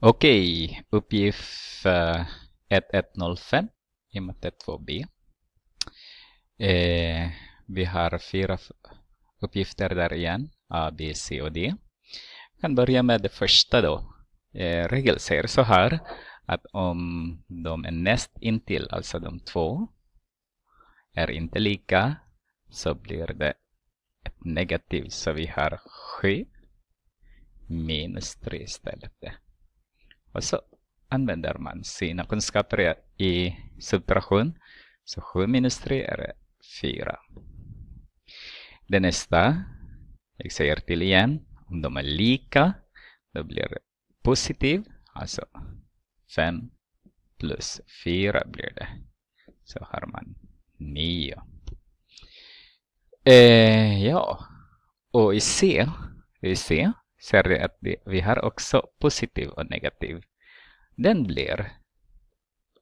Okej, uppgift 1105 i matte 2b. Eh, vi har fyra uppgifter där igen. A, B, C och D. Vi kan börja med det första då. Eh, regel säger så här att om de är näst intill, alltså de två, är inte lika så blir det ett negativt. Så vi har 7 minus 3 istället. Och så använder man sina kunskaper i subtraktion. Så 7 minus 3 är 4. Det nästa, jag säger till igen, om de är lika, då blir det positiv. Alltså 5 plus 4 blir det. Så har man 9. Eh, ja, och i C, i C ser vi att vi, vi har också positiv och negativ. Den blir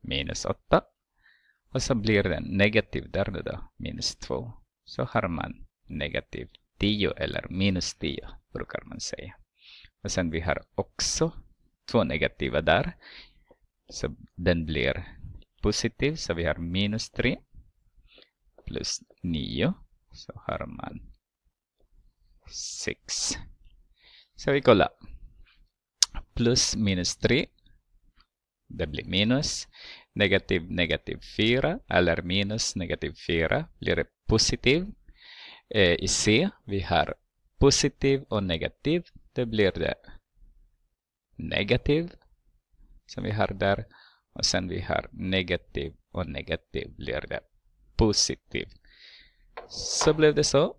minus 8. Och så blir den negativ där då, minus 2. Så har man negativ 10 eller minus 10 brukar man säga. Och sen vi har också två negativa där. Så den blir positiv, så vi har minus 3 plus 9. Så har man 6. Så vi kollar. Plus minus 3. Det blir minus. Negativ negativ 4 eller minus negativ 4 blir det positiv. Eh, I C vi har positiv och negativ. Det blir det negativ som vi har där. Och sen vi har negativ och negativ blir det positiv. Så blev det så.